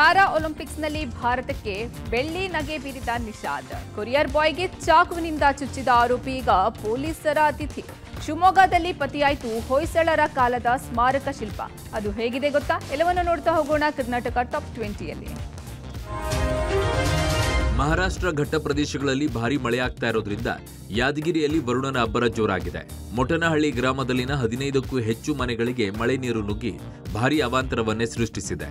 Para ಒಲಿಂಪಿಕ್ಸ್ನಲ್ಲಿ ಭಾರತಕ್ಕೆ ಬೆಳ್ಳಿ ನಗೆ ಬೀರಿದ ನಿಷಾದ್. ಕೊರಿಯರ್ ಬಾಯ್ಗೆ ಚಾಕುವಿನಿಂದ ಚುಚ್ಚಿದ ಆರೋಪಿ, ಈಗ ಪೊಲೀಸರ ಅತಿಥಿ ಶಿವಮೊಗ್ಗದಲ್ಲಿ ಪತಿಯಾಯಿತು ಹೊಯ್ಸಳರ ಕಾಲದ ಸ್ಮಾರಕ ಶಿಲ್ಪ. ಅದು ಹೇಗಿದೆ ಗೊತ್ತಾ? ಎಲ್ಲವನ್ನು ನೋಡ್ತಾ ಹೋಗೋಣ ಕರ್ನಾಟಕ ಟಾಪ್ ಟ್ವೆಂಟಿಯಲ್ಲಿ. ಮಹಾರಾಷ್ಟ್ರ ಘಟ್ಟ ಪ್ರದೇಶಗಳಲ್ಲಿ ಭಾರಿ ಮಳೆಯಾಗ್ತಾ ಇರೋದ್ರಿಂದ ಯಾದಗಿರಿಯಲ್ಲಿ ವರುಣನ ಅಬ್ಬರ ಜೋರಾಗಿದೆ. ಮೊಟನಹಳ್ಳಿ ಗ್ರಾಮದಲ್ಲಿನ ಹದಿನೈದಕ್ಕೂ ಹೆಚ್ಚು ಮನೆಗಳಿಗೆ ಮಳೆ ನೀರು ನುಗ್ಗಿ ಭಾರಿ ಅವಾಂತರವನ್ನೇ ಸೃಷ್ಟಿಸಿದೆ.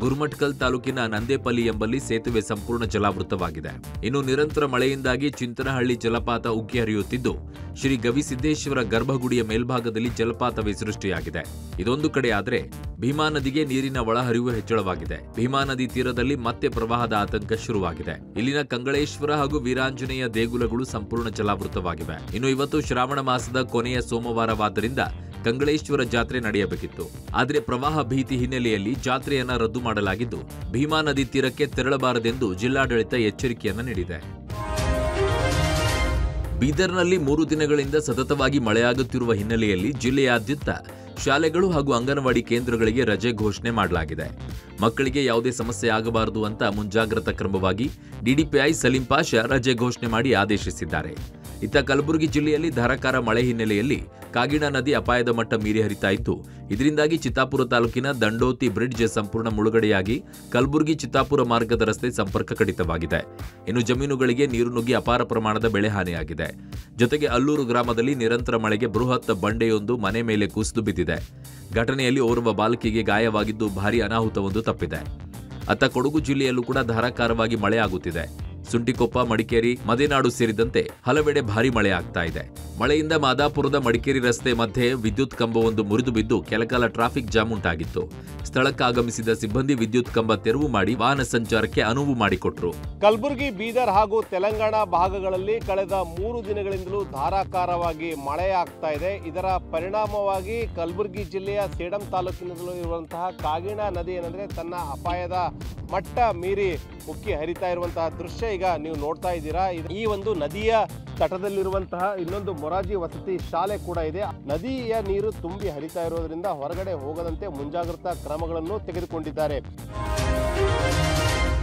ಗುರುಮಟ್ಕಲ್ ತಾಲೂಕಿನ ನಂದೇಪಲ್ಲಿ ಎಂಬಲ್ಲಿ ಸೇತುವೆ ಸಂಪೂರ್ಣ ಜಲಾವೃತವಾಗಿದೆ. ಇನ್ನು ನಿರಂತರ ಮಳೆಯಿಂದಾಗಿ ಚಿಂತನಹಳ್ಳಿ ಜಲಪಾತ ಉಕ್ಕಿ ಹರಿಯುತ್ತಿದ್ದು, ಶ್ರೀ ಗವಿಸಿದ್ದೇಶ್ವರ ಗರ್ಭಗುಡಿಯ ಮೇಲ್ಭಾಗದಲ್ಲಿ ಜಲಪಾತವೇ ಸೃಷ್ಟಿಯಾಗಿದೆ. ಇದೊಂದು ಕಡೆ ಆದರೆ ಭೀಮಾ ನದಿಗೆ ನೀರಿನ ಒಳಹರಿವು ಹೆಚ್ಚಳವಾಗಿದೆ. ಭೀಮಾ ನದಿ ತೀರದಲ್ಲಿ ಮತ್ತೆ ಪ್ರವಾಹದ ಆತಂಕ ಶುರುವಾಗಿದೆ. ಇಲ್ಲಿನ ಕಂಗಳೇಶ್ವರ ಹಾಗೂ ವೀರಾಂಜನೇಯ ದೇಗುಲಗಳು ಸಂಪೂರ್ಣ ಜಲಾವೃತವಾಗಿವೆ. ಇನ್ನು ಇವತ್ತು ಶ್ರಾವಣ ಮಾಸದ ಕೊನೆಯ ಸೋಮವಾರವಾದ್ದರಿಂದ ಕಂಗಳೇಶ್ವರ ಜಾತ್ರೆ ನಡೆಯಬೇಕಿತ್ತು. ಆದರೆ ಪ್ರವಾಹ ಭೀತಿ ಹಿನ್ನೆಲೆಯಲ್ಲಿ ಜಾತ್ರೆಯನ್ನ ರದ್ದು ಮಾಡಲಾಗಿದ್ದು, ಭೀಮಾ ನದಿ ತೀರಕ್ಕೆ ತೆರಳಬಾರದೆಂದು ಜಿಲ್ಲಾಡಳಿತ ಎಚ್ಚರಿಕೆಯನ್ನ ನೀಡಿದೆ. ಬೀದರ್ನಲ್ಲಿ ಮೂರು ದಿನಗಳಿಂದ ಸತತವಾಗಿ ಮಳೆಯಾಗುತ್ತಿರುವ ಹಿನ್ನೆಲೆಯಲ್ಲಿ ಜಿಲ್ಲೆಯಾದ್ಯಂತ ಶಾಲೆಗಳು ಹಾಗೂ ಅಂಗನವಾಡಿ ಕೇಂದ್ರಗಳಿಗೆ ರಜೆ ಘೋಷಣೆ ಮಾಡಲಾಗಿದೆ. ಮಕ್ಕಳಿಗೆ ಯಾವುದೇ ಸಮಸ್ಯೆ ಆಗಬಾರದು ಅಂತ ಮುಂಜಾಗ್ರತಾ ಕ್ರಮವಾಗಿ ಡಿಡಿಪಿಐ ಸಲೀಂ ಪಾಷಾ ರಜೆ ಘೋಷಣೆ ಮಾಡಿ ಆದೇಶಿಸಿದ್ದಾರೆ. ಇತ್ತ ಕಲಬುರಗಿ ಜಿಲ್ಲೆಯಲ್ಲಿ ಧಾರಾಕಾರ ಮಳೆ ಹಿನ್ನೆಲೆಯಲ್ಲಿ ಕಾಗಿಣ ನದಿ ಅಪಾಯದ ಮಟ್ಟ ಮೀರಿ ಹರಿತಾ ಇದ್ದು ಇದರಿಂದಾಗಿ ಚಿತ್ತಾಪುರ ತಾಲೂಕಿನ ದಂಡೋತಿ ಬ್ರಿಡ್ಜ್ ಸಂಪೂರ್ಣ ಮುಳುಗಡೆಯಾಗಿ ಕಲಬುರಗಿ ಚಿತ್ತಾಪುರ ಮಾರ್ಗದ ರಸ್ತೆ ಸಂಪರ್ಕ ಕಡಿತವಾಗಿದೆ. ಇನ್ನು ಜಮೀನುಗಳಿಗೆ ನೀರು ನುಗ್ಗಿ ಅಪಾರ ಪ್ರಮಾಣದ ಬೆಳೆ ಹಾನಿಯಾಗಿದೆ. ಜೊತೆಗೆ ಅಲ್ಲೂರು ಗ್ರಾಮದಲ್ಲಿ ನಿರಂತರ ಮಳೆಗೆ ಬೃಹತ್ ಬಂಡೆಯೊಂದು ಮನೆ ಮೇಲೆ ಕುಸಿದು ಬಿದ್ದಿದೆ. ಘಟನೆಯಲ್ಲಿ ಓರ್ವ ಬಾಲಕಿಗೆ ಗಾಯವಾಗಿದ್ದು ಭಾರೀ ಅನಾಹುತವೊಂದು ತಪ್ಪಿದೆ. ಅತ್ತ ಕೊಡಗು ಜಿಲ್ಲೆಯಲ್ಲೂ ಕೂಡ ಧಾರಾಕಾರವಾಗಿ ಮಳೆ ಆಗುತ್ತಿದೆ. ಸುಂಟಿಕೊಪ್ಪ ಮಡಿಕೇರಿ ಮದೆನಾಡು ಸೇರಿದಂತೆ ಹಲವೆಡೆ ಭಾರಿ ಮಳೆ ಆಗ್ತಾ ಇದೆ ಮಳೆಯಿಂದ ಮಾದಾಪುರದ ಮಡಿಕೇರಿ ರಸ್ತೆ ಮಧ್ಯೆ ವಿದ್ಯುತ್ ಕಂಬವೊಂದು ಮುರಿದು ಬಿದ್ದು ಕೆಲಕಾಲ ಟ್ರಾಫಿಕ್ ಜಾಮ್ ಉಂಟಾಗಿತ್ತು. ಸ್ಥಳಕ್ಕೆ ಆಗಮಿಸಿದ ಸಿಬ್ಬಂದಿ ವಿದ್ಯುತ್ ಕಂಬ ತೆರವು ಮಾಡಿ ವಾಹನ ಸಂಚಾರಕ್ಕೆ ಅನುವು ಮಾಡಿಕೊಟ್ರು. ಕಲಬುರಗಿ, ಬೀದರ್ ಹಾಗೂ ತೆಲಂಗಾಣ ಭಾಗಗಳಲ್ಲಿ ಕಳೆದ ಮೂರು ದಿನಗಳಿಂದಲೂ ಧಾರಾಕಾರವಾಗಿ ಮಳೆ ಆಗ್ತಾ ಇದೆ. ಇದರ ಪರಿಣಾಮವಾಗಿ ಕಲಬುರಗಿ ಜಿಲ್ಲೆಯ ಸೇಡಂ ತಾಲೂಕಿನಲ್ಲೂ ಇರುವಂತಹ ಕಾಗಿಣ ನದಿ ಏನಂದ್ರೆ ತನ್ನ ಅಪಾಯದ ಮಟ್ಟ ಮೀರಿ ಉಕ್ಕಿ ಹರಿತಾ ಇರುವಂತಹ ದೃಶ್ಯ ಈಗ ನೀವು ನೋಡ್ತಾ ಇದ್ದೀರಾ. ಈ ಒಂದು ನದಿಯ ತಟದಲ್ಲಿರುವಂತಹ ಇನ್ನೊಂದು ಮೊರಾರ್ಜಿ ವಸತಿ ಶಾಲೆ ಕೂಡ ಇದೆ. ನದಿಯ ನೀರು ತುಂಬಿ ಹರಿತಾ ಇರೋದ್ರಿಂದ ಹೊರಗಡೆ ಹೋಗದಂತೆ ಮುಂಜಾಗ್ರತಾ ಕ್ರಮಗಳನ್ನು ತೆಗೆದುಕೊಂಡಿದ್ದಾರೆ.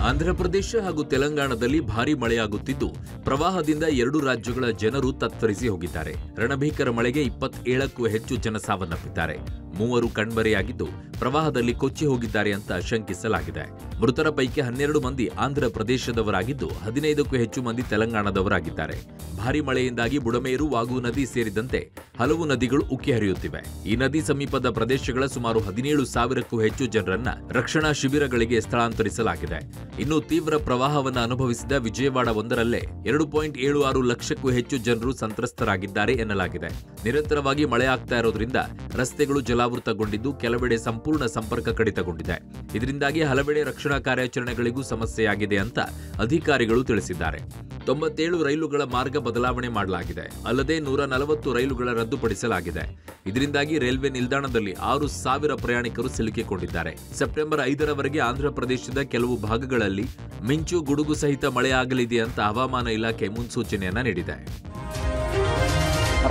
ಆಂಧ್ರಪ್ರದೇಶ ಹಾಗೂ ತೆಲಂಗಾಣದಲ್ಲಿ ಭಾರಿ ಮಳೆಯಾಗುತ್ತಿದ್ದು, ಪ್ರವಾಹದಿಂದ ಎರಡು ರಾಜ್ಯಗಳ ಜನರು ತತ್ತರಿಸಿ ಹೋಗಿದ್ದಾರೆ. ರಣಭೀಕರ ಮಳೆಗೆ ಇಪ್ಪತ್ತೇಳಕ್ಕೂ ಹೆಚ್ಚು ಜನ ಸಾವನ್ನಪ್ಪಿದ್ದಾರೆ ಮೂವರು ಕಣ್ಮರೆಯಾಗಿದ್ದು, ಪ್ರವಾಹದಲ್ಲಿ ಕೊಚ್ಚಿ ಹೋಗಿದ್ದಾರೆ ಅಂತ ಶಂಕಿಸಲಾಗಿದೆ. ಮೃತರ ಪೈಕಿ ಹನ್ನೆರಡು ಮಂದಿ ಆಂಧ್ರ ಪ್ರದೇಶದವರಾಗಿದ್ದು, ಹದಿನೈದಕ್ಕೂ ಹೆಚ್ಚು ಮಂದಿ ತೆಲಂಗಾಣದವರಾಗಿದ್ದಾರೆ. ಭಾರಿ ಮಳೆಯಿಂದಾಗಿ ಬುಡಮೇರು, ವಾಗು ನದಿ ಸೇರಿದಂತೆ ಹಲವು ನದಿಗಳು ಉಕ್ಕಿ ಹರಿಯುತ್ತಿವೆ. ಈ ನದಿ ಸಮೀಪದ ಪ್ರದೇಶಗಳ ಸುಮಾರು ಹದಿನೇಳು ಸಾವಿರಕ್ಕೂ ಹೆಚ್ಚು ಜನರನ್ನ ರಕ್ಷಣಾ ಶಿಬಿರಗಳಿಗೆ ಸ್ಥಳಾಂತರಿಸಲಾಗಿದೆ. ಇನ್ನು ತೀವ್ರ ಪ್ರವಾಹವನ್ನು ಅನುಭವಿಸಿದ ವಿಜಯವಾಡ ಒಂದರಲ್ಲೇ ಎರಡು ಪಾಯಿಂಟ್ ಏಳು ಆರು ಲಕ್ಷಕ್ಕೂ ಹೆಚ್ಚು ಜನರು ಸಂತ್ರಸ್ತರಾಗಿದ್ದಾರೆ ಎನ್ನಲಾಗಿದೆ. ನಿರಂತರವಾಗಿ ಮಳೆ ಆಗ್ತಾ ಇರೋದ್ರಿಂದ ರಸ್ತೆಗಳು ಜಲಾವೃತಗೊಂಡಿದ್ದು ಕೆಲವೆಡೆ ಸಂಪೂರ್ಣ ಸಂಪರ್ಕ ಕಡಿತಗೊಂಡಿದೆ. ಇದರಿಂದಾಗಿ ಹಲವೆಡೆ ರಕ್ಷಣಾ ಕಾರ್ಯಾಚರಣೆಗಳಿಗೂ ಸಮಸ್ಯೆಯಾಗಿದೆ ಅಂತ ಅಧಿಕಾರಿಗಳು ತಿಳಿಸಿದ್ದಾರೆ. ತೊಂಬತ್ತೇಳು ರೈಲುಗಳ ಮಾರ್ಗ ಬದಲಾವಣೆ ಮಾಡಲಾಗಿದೆ. ಅಲ್ಲದೆ ನೂರ ನಲವತ್ತು ರೈಲುಗಳ ರದ್ದುಪಡಿಸಲಾಗಿದೆ. ಇದರಿಂದಾಗಿ ರೈಲ್ವೆ ನಿಲ್ದಾಣದಲ್ಲಿ ಆರು ಸಾವಿರ ಪ್ರಯಾಣಿಕರು ಸಿಲುಕಿಕೊಂಡಿದ್ದಾರೆ. ಸೆಪ್ಟೆಂಬರ್ ಐದರವರೆಗೆ ಆಂಧ್ರಪ್ರದೇಶದ ಕೆಲವು ಭಾಗಗಳಲ್ಲಿ ಮಿಂಚು ಗುಡುಗು ಸಹಿತ ಮಳೆಯಾಗಲಿದೆ ಅಂತ ಹವಾಮಾನ ಇಲಾಖೆ ಮುನ್ಸೂಚನೆಯನ್ನ ನೀಡಿದೆ.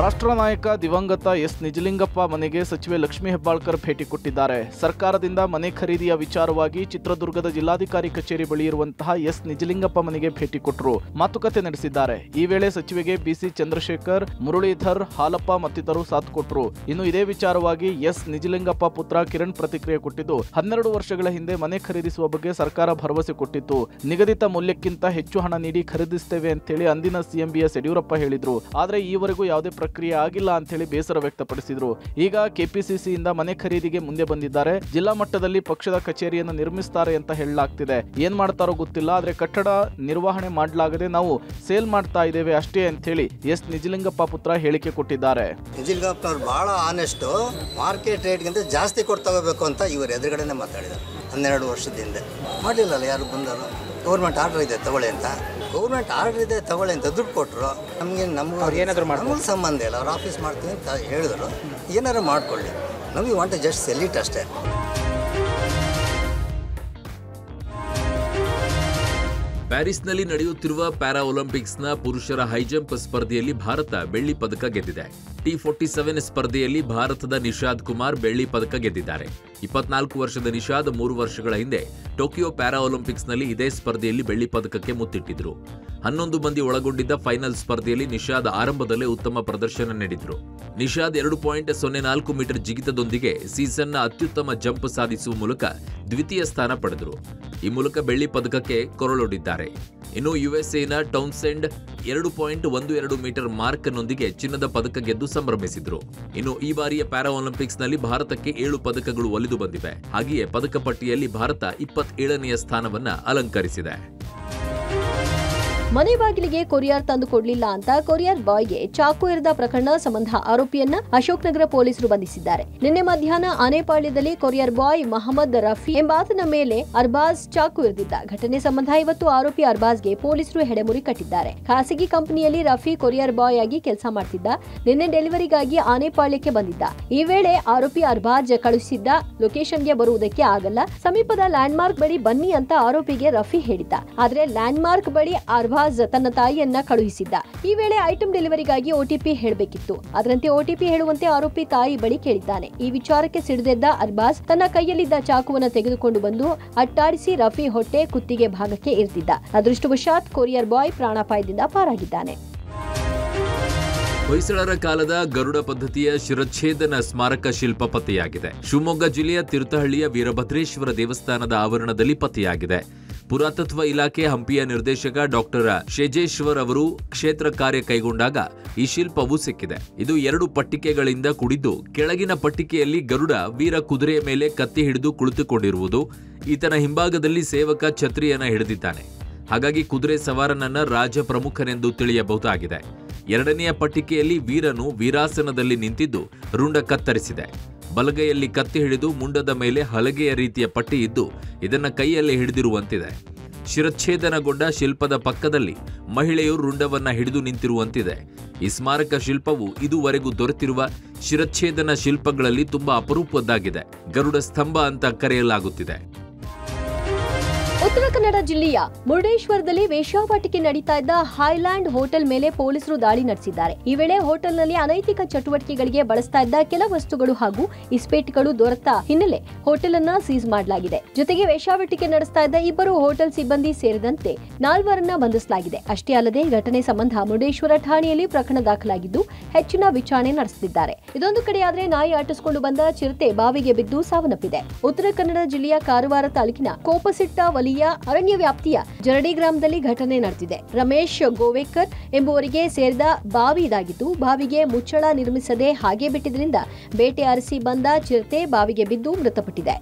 ರಾಷ್ಟ್ರ ನಾಯಕ ದಿವಂಗತ ಎಸ್ ನಿಜಲಿಂಗಪ್ಪ ಮನೆಗೆ ಸಚಿವೆ ಲಕ್ಷ್ಮೀ ಹೆಬ್ಬಾಳ್ಕರ್ ಭೇಟಿ ಕೊಟ್ಟಿದ್ದಾರೆ. ಸರ್ಕಾರದಿಂದ ಮನೆ ಖರೀದಿಯ ವಿಚಾರವಾಗಿ ಚಿತ್ರದುರ್ಗದ ಜಿಲ್ಲಾಧಿಕಾರಿ ಕಚೇರಿ ಬಳಿ ಇರುವಂತಹ ಎಸ್ ನಿಜಲಿಂಗಪ್ಪ ಮನೆಗೆ ಭೇಟಿ ಕೊಟ್ಟರು ಮಾತುಕತೆ ನಡೆಸಿದ್ದಾರೆ. ಈ ವೇಳೆ ಸಚಿವೆಗೆ ಬಿಸಿ ಚಂದ್ರಶೇಖರ್, ಮುರಳೀಧರ್, ಹಾಲಪ್ಪ ಮತ್ತಿತರರು ಸಾಥ್ ಕೊಟ್ಟರು ಇನ್ನು ಇದೇ ವಿಚಾರವಾಗಿ ಎಸ್ ನಿಜಲಿಂಗಪ್ಪ ಪುತ್ರ ಕಿರಣ್ ಪ್ರತಿಕ್ರಿಯೆ ಕೊಟ್ಟಿದ್ದು, ಹನ್ನೆರಡು ವರ್ಷಗಳ ಹಿಂದೆ ಮನೆ ಖರೀದಿಸುವ ಬಗ್ಗೆ ಸರ್ಕಾರ ಭರವಸೆ ಕೊಟ್ಟಿತ್ತು. ನಿಗದಿತ ಮೌಲ್ಯಕ್ಕಿಂತ ಹೆಚ್ಚು ಹಣ ನೀಡಿ ಖರೀದಿಸುತ್ತೇವೆ ಅಂತೇಳಿ ಅಂದಿನ ಸಿಎಂ ಬಿಎಸ್ ಯಡಿಯೂರಪ್ಪ ಹೇಳಿದ್ರು. ಆದರೆ ಈವರೆಗೂ ಯಾವುದೇ ಪ್ರಕ್ರಿಯೆ ಆಗಿಲ್ಲ ಅಂತ ಹೇಳಿ ಬೇಸರ ವ್ಯಕ್ತಪಡಿಸಿದ್ರು. ಈಗ ಕೆಪಿಸಿಸಿಯಿಂದ ಮನೆ ಖರೀದಿಗೆ ಮುಂದೆ ಬಂದಿದ್ದಾರೆ. ಜಿಲ್ಲಾ ಮಟ್ಟದಲ್ಲಿ ಪಕ್ಷದ ಕಚೇರಿಯನ್ನು ನಿರ್ಮಿಸ್ತಾರೆ ಅಂತ ಹೇಳಲಾಗ್ತಿದೆ. ಏನ್ ಮಾಡ್ತಾರೋ ಗೊತ್ತಿಲ್ಲ, ಆದ್ರೆ ಕಟ್ಟಡ ನಿರ್ವಹಣೆ ಮಾಡಲಾಗದೆ ನಾವು ಸೇಲ್ ಮಾಡ್ತಾ ಇದ್ದೇವೆ ಅಷ್ಟೇ ಅಂತ ಹೇಳಿ ಎಸ್ ನಿಜಲಿಂಗಪ್ಪ ಪುತ್ರ ಹೇಳಿಕೆ ಕೊಟ್ಟಿದ್ದಾರೆ. ನಿಜಲಿಂಗಪ್ಪ ಬಹಳ ಆನೆಸ್ಟ್ ಮಾರ್ಕೆಟ್ ರೇಟ್ಗಿಂತ ಜಾಸ್ತಿ ಕೊಟ್ಟು ತಗೋಬೇಕು ಅಂತ ಇವರು ಎದುರುಗಡೆನೇ ಮಾತಾಡಿದ್ದಾರೆ. ಹನ್ನೆರಡು ವರ್ಷದ ಹಿಂದೆ. ಮಾಡಲಿಲ್ಲಲ್ಲ ಯಾರು ಬಂದರು ಗೌರ್ಮೆಂಟ್ ಆರ್ಡರ್ ಇದೆ ತಗೊಳ್ಳಿ ಅಂತ. ಗೌರ್ಮೆಂಟ್ ಆರ್ಡರ್ ಇದೆ ತಗೊಳ್ಳಿ ಅಂತ ದುಡ್ಡು ಕೊಟ್ಟರು ನಮಗೆ ನಮ್ಗೆ ಏನಾದರೂ ನಮಗೆ ಸಂಬಂಧ ಇಲ್ಲ. ಅವ್ರು ಆಫೀಸ್ ಮಾಡ್ತೀವಿ ಅಂತ ಹೇಳಿದ್ರು. ಏನಾರು ಮಾಡ್ಕೊಳ್ಳಿ. ನಮಗೆ ವಾಂಟ್ ಜಸ್ಟ್ ಸೆಲ್ ಇಟ್ ಅಷ್ಟೇ. ಪ್ಯಾರಿಸ್ನಲ್ಲಿ ನಡೆಯುತ್ತಿರುವ ಪ್ಯಾರಾ ಒಲಿಂಪಿಕ್ಸ್ನ ಪುರುಷರ ಹೈಜಂಪ್ ಸ್ಪರ್ಧೆಯಲ್ಲಿ ಭಾರತ ಬೆಳ್ಳಿ ಪದಕ ಗೆದ್ದಿದೆ. ಟಿ ಫೋರ್ಟಿ ಸೆವೆನ್ ಸ್ಪರ್ಧೆಯಲ್ಲಿ ಭಾರತದ ನಿಷಾದ್ ಕುಮಾರ್ ಬೆಳ್ಳಿ ಪದಕ ಗೆದ್ದಿದ್ದಾರೆ. ಇಪ್ಪತ್ನಾಲ್ಕು ವರ್ಷದ ನಿಷಾದ್ ಮೂರು ವರ್ಷಗಳ ಹಿಂದೆ ಟೋಕಿಯೋ ಪ್ಯಾರಾ ಒಲಿಂಪಿಕ್ಸ್ನಲ್ಲಿ ಇದೇ ಸ್ಪರ್ಧೆಯಲ್ಲಿ ಬೆಳ್ಳಿ ಪದಕಕ್ಕೆ ಮುತ್ತಿಟ್ಟಿದ್ರು. ಹನ್ನೊಂದು ಮಂದಿ ಒಳಗೊಂಡಿದ್ದ ಫೈನಲ್ ಸ್ಪರ್ಧೆಯಲ್ಲಿ ನಿಷಾದ್ ಆರಂಭದಲ್ಲೇ ಉತ್ತಮ ಪ್ರದರ್ಶನ ನೀಡಿದ್ರು. ನಿಷಾದ್ ಎರಡು ಪಾಯಿಂಟ್ ಸೊನ್ನೆ ನಾಲ್ಕು ಮೀಟರ್ ಜಿಗಿತದೊಂದಿಗೆ ಸೀಸನ್ನ ಅತ್ಯುತ್ತಮ ಜಂಪ್ ಸಾಧಿಸುವ ಮೂಲಕ ದ್ವಿತೀಯ ಸ್ಥಾನ ಪಡೆದರು. ಈ ಮೂಲಕ ಬೆಳ್ಳಿ ಪದಕಕ್ಕೆ ಕೊರಳೊಡ್ಡಿದ್ದಾರೆ. ಇನ್ನು ಯುಎಸ್ಎನ ಟೌನ್ಸೆಂಡ್ ಎರಡು ಪಾಯಿಂಟ್ ಒಂದು ಎರಡು ಮೀಟರ್ ಮಾರ್ಕ್ನೊಂದಿಗೆ ಚಿನ್ನದ ಪದಕ ಗೆದ್ದು ಸಂಭ್ರಮಿಸಿದ್ರು. ಇನ್ನು ಈ ಬಾರಿಯ ಪ್ಯಾರಾ ಒಲಿಂಪಿಕ್ಸ್ನಲ್ಲಿ ಭಾರತಕ್ಕೆ ಏಳು ಪದಕಗಳು ಒಲಿದು ಬಂದಿವೆ. ಹಾಗೆಯೇ ಪದಕ ಪಟ್ಟಿಯಲ್ಲಿ ಭಾರತ ಇಪ್ಪತ್ತೇಳನೆಯ ಸ್ಥಾನವನ್ನ ಅಲಂಕರಿಸಿದೆ. ಮನೆ ಬಾಗಿಲಿಗೆ ಕೊರಿಯರ್ ತಂದು ಕೊಡಲಿಲ್ಲ ಅಂತ ಕೊರಿಯರ್ ಬಾಯ್ಗೆ ಚಾಕು ಇರಿದ ಪ್ರಕರಣ ಸಂಬಂಧ ಆರೋಪಿಯನ್ನ ಅಶೋಕ್ ನಗರ ಪೊಲೀಸರು ಬಂಧಿಸಿದ್ದಾರೆ. ನಿನ್ನೆ ಮಧ್ಯಾಹ್ನ ಆನೆಪಾಳ್ಯದಲ್ಲಿ ಕೊರಿಯರ್ ಬಾಯ್ ಮಹಮ್ಮದ್ ರಫಿ ಎಂಬಾತನ ಮೇಲೆ ಅರ್ಬಾಜ್ ಚಾಕು ಇರಿದಿದ್ದ ಘಟನೆ ಸಂಬಂಧ ಇವತ್ತು ಆರೋಪಿ ಅರ್ಬಾಜ್ಗೆ ಪೊಲೀಸರು ಹೆಡೆಮುರಿ ಕಟ್ಟಿದ್ದಾರೆ. ಖಾಸಗಿ ಕಂಪನಿಯಲ್ಲಿ ರಫಿ ಕೊರಿಯರ್ ಬಾಯ್ ಆಗಿ ಕೆಲಸ ಮಾಡ್ತಿದ್ದ. ನಿನ್ನೆ ಡೆಲಿವರಿಗಾಗಿ ಆನೆಪಾಳ್ಯಕ್ಕೆ ಬಂದಿದ್ದ. ಈ ವೇಳೆ ಆರೋಪಿ ಅರ್ಬಾಜ್ ಕಳುಹಿಸಿದ್ದ. ಲೊಕೇಶನ್ಗೆ ಬರುವುದಕ್ಕೆ ಆಗಲ್ಲ. ಸಮೀಪದ ಲ್ಯಾಂಡ್ ಮಾರ್ಕ್ ಬಳಿ ಬನ್ನಿ ಅಂತ ಆರೋಪಿಗೆ ರಫಿ ಹೇಳಿದ್ದ. ಆದ್ರೆ ಲ್ಯಾಂಡ್ ಮಾರ್ಕ್ ಬಳಿ ಅರ್ಬಾಜ್ ತನ್ನ ತಾಯಿಯನ್ನ ಕಳುಹಿಸಿದ್ದ. ಈ ವೇಳೆ ಐಟಂ ಡೆಲಿವರಿಗಾಗಿ ಒಟಿಪಿ ಹೇಳಬೇಕಿತ್ತು. ಅದರಂತೆ ಒಟಿಪಿ ಹೇಳುವಂತೆ ಆರೋಪಿ ತಾಯಿ ಬಳಿ ಕೇಳಿದ್ದಾನೆ. ಈ ವಿಚಾರಕ್ಕೆ ಸಿಡಿದೆದ್ದ ಅರ್ಬಾಜ್ ತನ್ನ ಕೈಯಲ್ಲಿದ್ದ ಚಾಕುವನ್ನು ತೆಗೆದುಕೊಂಡು ಬಂದು ಅಟ್ಟಾಡಿಸಿ ರಫಿ ಹೊಟ್ಟೆ ಕುತ್ತಿಗೆ ಭಾಗಕ್ಕೆ ಇರಿದಿದ್ದ. ಅದೃಷ್ಟವಶಾತ್ ಕೊರಿಯರ್ ಬಾಯ್ ಪ್ರಾಣಾಪಾಯದಿಂದ ಪಾರಾಗಿದ್ದಾನೆ. ಹೊಯ್ಸಳರ ಕಾಲದ ಗರುಡ ಪದ್ಧತಿಯ ಶಿರಚ್ಛೇದನ ಸ್ಮಾರಕ ಶಿಲ್ಪ ಪತ್ತೆಯಾಗಿದೆ. ಶಿವಮೊಗ್ಗ ಜಿಲ್ಲೆಯ ತೀರ್ಥಹಳ್ಳಿಯ ವೀರಭದ್ರೇಶ್ವರ ದೇವಸ್ಥಾನದ ಆವರಣದಲ್ಲಿ ಪತ್ತೆಯಾಗಿದೆ. ಪುರಾತತ್ವ ಇಲಾಖೆ ಹಂಪಿಯ ನಿರ್ದೇಶಕ ಡಾಕ್ಟರ್ ಶೇಜೇಶ್ವರ್ ಅವರು ಕ್ಷೇತ್ರ ಕಾರ್ಯ ಕೈಗೊಂಡಾಗ ಈ ಶಿಲ್ಪವು ಸಿಕ್ಕಿದೆ. ಇದು ಎರಡು ಪಟ್ಟಿಕೆಗಳಿಂದ ಕೂಡಿದ್ದು, ಕೆಳಗಿನ ಪಟ್ಟಿಕೆಯಲ್ಲಿ ಗರುಡ, ವೀರ ಕುದುರೆಯ ಮೇಲೆ ಕತ್ತಿ ಹಿಡಿದು ಕುಳಿತುಕೊಂಡಿರುವುದು, ಈತನ ಹಿಂಭಾಗದಲ್ಲಿ ಸೇವಕ ಛತ್ರಿಯನ್ನ ಹಿಡಿದಿದ್ದಾನೆ. ಹಾಗಾಗಿ ಕುದುರೆ ಸವಾರನನ್ನ ರಾಜ ಪ್ರಮುಖನೆಂದು ತಿಳಿಯಬಹುದಾಗಿದೆ. ಎರಡನೆಯ ಪಟ್ಟಿಕೆಯಲ್ಲಿ ವೀರನು ವೀರಾಸನದಲ್ಲಿ ನಿಂತಿದ್ದು, ರುಂಡ ಕತ್ತರಿಸಿದೆ. ಬಲಗೈಯಲ್ಲಿ ಕತ್ತಿ ಹಿಡಿದು ಮುಂಡದ ಮೇಲೆ ಹಲಗೆಯ ರೀತಿಯ ಪಟ್ಟಿ ಇದ್ದು ಇದನ್ನು ಕೈಯಲ್ಲಿ ಹಿಡಿದಿರುವಂತಿದೆ. ಶಿರಚ್ಛೇದನಗೊಂಡ ಶಿಲ್ಪದ ಪಕ್ಕದಲ್ಲಿ ಮಹಿಳೆಯು ರುಂಡವನ್ನ ಹಿಡಿದು ನಿಂತಿರುವಂತಿದೆ. ಈ ಸ್ಮಾರಕ ಶಿಲ್ಪವು ಇದುವರೆಗೂ ದೊರೆತಿರುವ ಶಿರಚ್ಛೇದನ ಶಿಲ್ಪಗಳಲ್ಲಿ ತುಂಬಾ ಅಪರೂಪದ್ದಾಗಿದೆ. ಗರುಡ ಸ್ತಂಭ ಅಂತ ಕರೆಯಲಾಗುತ್ತಿದೆ. ಉತ್ತರ ಕನ್ನಡ ಜಿಲ್ಲೆಯ ಮುರುಡೇಶ್ವರದಲ್ಲಿ ವೇಶ್ಯಾವಾಟಿಕೆ ನಡೀತಾ ಇದ್ದ ಹೈಲ್ಯಾಂಡ್ ಹೋಟೆಲ್ ಮೇಲೆ ಪೊಲೀಸರು ದಾಳಿ ನಡೆಸಿದ್ದಾರೆ. ಈ ವೇಳೆ ಹೋಟೆಲ್ನಲ್ಲಿ ಅನೈತಿಕ ಚಟುವಟಿಕೆಗಳಿಗೆ ಬಳಸ್ತಾ ಇದ್ದ ಕೆಲ ವಸ್ತುಗಳು ಹಾಗೂ ಇಸ್ಪೇಟ್ಗಳು ದೊರೆತ ಹಿನ್ನೆಲೆ ಹೋಟೆಲ್ ಅನ್ನ ಸೀಸ್ ಮಾಡಲಾಗಿದೆ. ಜೊತೆಗೆ ವೇಶ್ಯಾವಾಟಿಕೆ ನಡೆಸ್ತಾ ಇದ್ದ ಇಬ್ಬರು ಹೋಟೆಲ್ ಸಿಬ್ಬಂದಿ ಸೇರಿದಂತೆ ನಾಲ್ವರನ್ನ ಬಂಧಿಸಲಾಗಿದೆ. ಅಷ್ಟೇ ಅಲ್ಲದೆ ಘಟನೆ ಸಂಬಂಧ ಮುರುಡೇಶ್ವರ ಠಾಣೆಯಲ್ಲಿ ಪ್ರಕರಣ ದಾಖಲಾಗಿದ್ದು ಹೆಚ್ಚಿನ ವಿಚಾರಣೆ ನಡೆಸುತ್ತಿದ್ದಾರೆ. ಇದೊಂದು ಕಡೆಯಾದ್ರೆ ನಾಯಿ ಆಟಿಸಿಕೊಂಡು ಬಂದ ಚಿರತೆ ಬಾವಿಗೆ ಬಿದ್ದು ಸಾವನ್ನಪ್ಪಿದೆ. ಉತ್ತರ ಕನ್ನಡ ಜಿಲ್ಲೆಯ ಕಾರವಾರ ತಾಲೂಕಿನ ಕೋಪಸಿಟ್ಟ ವಲಿಯ ಅರಣ್ಯ ವ್ಯಾಪ್ತಿಯ ಜರಡಿ ಗ್ರಾಮದಲ್ಲಿ ಘಟನೆ ನಡೆದಿದೆ. ರಮೇಶ್ ಗೋವೇಕರ್ ಎಂಬುವರಿಗೆ ಸೇರಿದ ಬಾವಿ ಇದಾಗಿದ್ದು, ಬಾವಿಗೆ ಮುಚ್ಚಳ ನಿರ್ಮಿಸದೆ ಹಾಗೆ ಬಿಟ್ಟಿದ್ದರಿಂದ ಬೇಟೆ ಆರಿಸಿ ಬಂದ ಚಿರತೆ ಬಾವಿಗೆ ಬಿದ್ದು ಮೃತಪಟ್ಟಿದೆ.